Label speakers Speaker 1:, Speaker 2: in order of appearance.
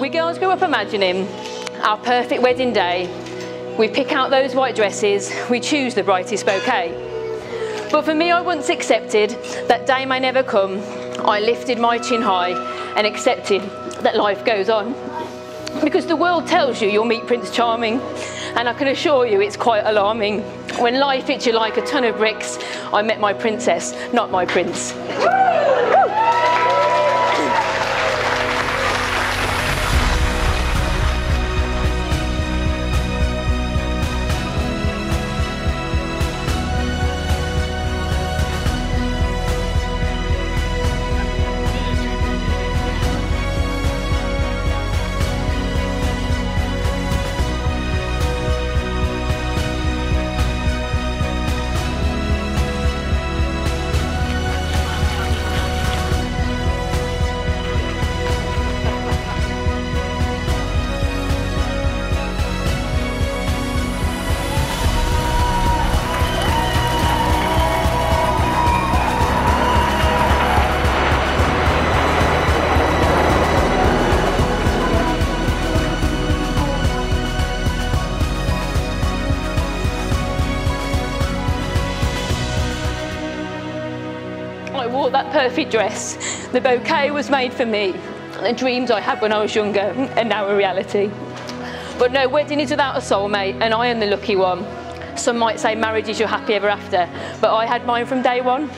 Speaker 1: We girls grew up imagining our perfect wedding day. We pick out those white dresses, we choose the brightest bouquet. But for me, I once accepted that day may never come. I lifted my chin high and accepted that life goes on. Because the world tells you you'll meet Prince Charming, and I can assure you it's quite alarming. When life hits you like a ton of bricks, I met my princess, not my prince. I wore that perfect dress. The bouquet was made for me. The dreams I had when I was younger are now a reality. But no, wedding is without a soulmate, and I am the lucky one. Some might say marriage is your happy ever after, but I had mine from day one.